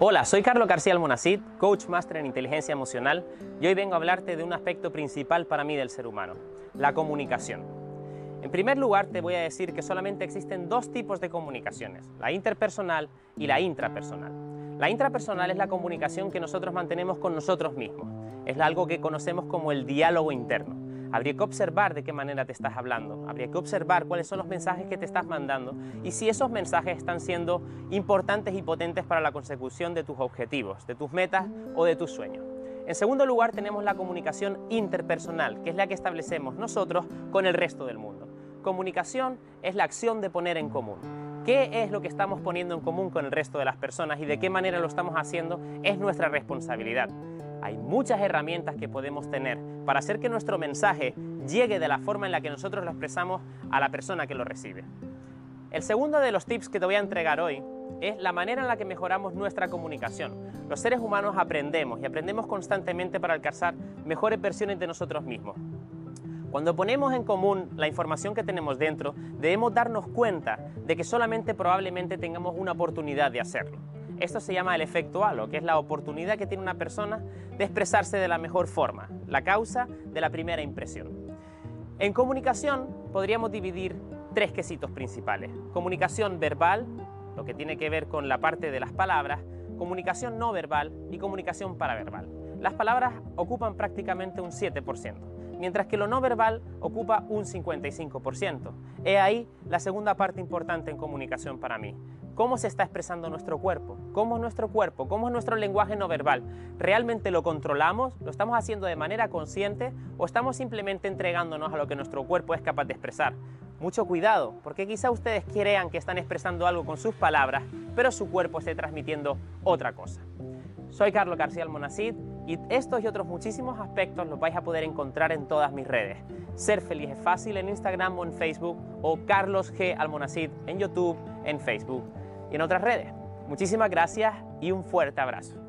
Hola, soy Carlos García Almonacid, Coach Master en Inteligencia Emocional, y hoy vengo a hablarte de un aspecto principal para mí del ser humano, la comunicación. En primer lugar, te voy a decir que solamente existen dos tipos de comunicaciones, la interpersonal y la intrapersonal. La intrapersonal es la comunicación que nosotros mantenemos con nosotros mismos, es algo que conocemos como el diálogo interno. Habría que observar de qué manera te estás hablando, habría que observar cuáles son los mensajes que te estás mandando y si esos mensajes están siendo importantes y potentes para la consecución de tus objetivos, de tus metas o de tus sueños. En segundo lugar tenemos la comunicación interpersonal, que es la que establecemos nosotros con el resto del mundo. Comunicación es la acción de poner en común. ¿Qué es lo que estamos poniendo en común con el resto de las personas y de qué manera lo estamos haciendo? Es nuestra responsabilidad. Hay muchas herramientas que podemos tener para hacer que nuestro mensaje llegue de la forma en la que nosotros lo expresamos a la persona que lo recibe. El segundo de los tips que te voy a entregar hoy es la manera en la que mejoramos nuestra comunicación. Los seres humanos aprendemos y aprendemos constantemente para alcanzar mejores versiones de nosotros mismos. Cuando ponemos en común la información que tenemos dentro, debemos darnos cuenta de que solamente probablemente tengamos una oportunidad de hacerlo. Esto se llama el efecto halo, que es la oportunidad que tiene una persona de expresarse de la mejor forma, la causa de la primera impresión. En comunicación podríamos dividir tres quesitos principales. Comunicación verbal, lo que tiene que ver con la parte de las palabras, comunicación no verbal y comunicación paraverbal. Las palabras ocupan prácticamente un 7%, mientras que lo no verbal ocupa un 55%. He ahí la segunda parte importante en comunicación para mí, cómo se está expresando nuestro cuerpo, cómo es nuestro cuerpo, cómo es nuestro lenguaje no verbal. ¿Realmente lo controlamos? ¿Lo estamos haciendo de manera consciente o estamos simplemente entregándonos a lo que nuestro cuerpo es capaz de expresar? Mucho cuidado, porque quizá ustedes crean que están expresando algo con sus palabras, pero su cuerpo esté transmitiendo otra cosa. Soy Carlos García Almonacid y estos y otros muchísimos aspectos los vais a poder encontrar en todas mis redes. Ser feliz es fácil en Instagram o en Facebook o Carlos G. Almonacid en YouTube, en Facebook y en otras redes. Muchísimas gracias y un fuerte abrazo.